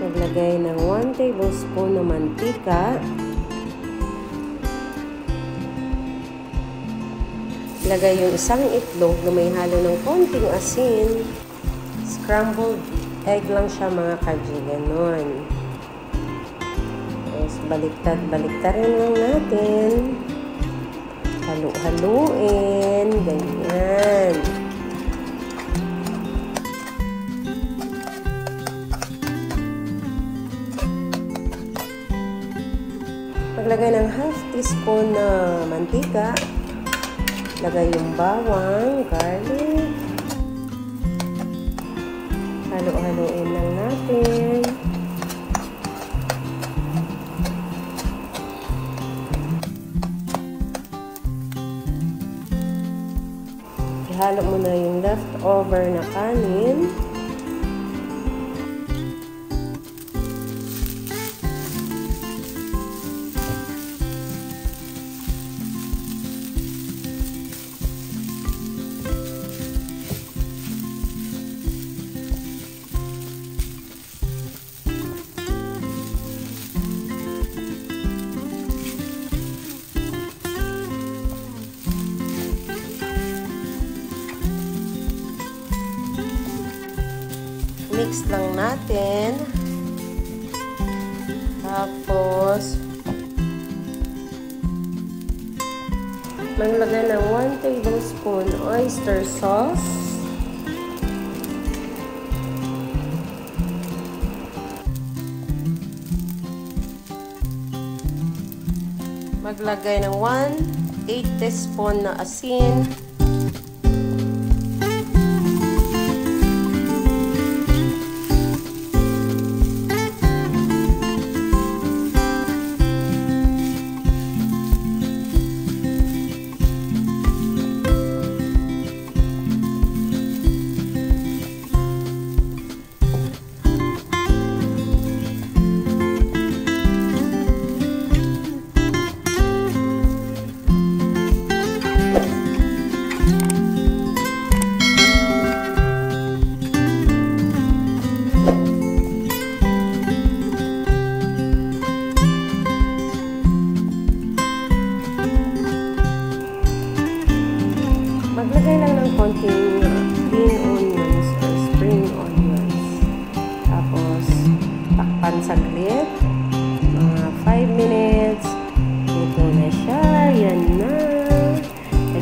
Maglagay ng 1 tablespoon ng mantika. Lagay yung isang itlog na may halo ng konting asin. Scrambled egg lang siya mga kaji. Ganon. Tapos baliktad-baliktarin lang natin. Halu-haluin. Ganyan. Maglagay ng half teaspoon na mantika. Lagay yung bawang, garlic. Halo-haloin lang natin. Ihalo mo na yung leftover na kanin. Mix lang natin. Tapos, maglagay ng 1 tablespoon oyster sauce. Maglagay ng 1 8 teaspoon na asin.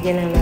Yan na. Lagyan lang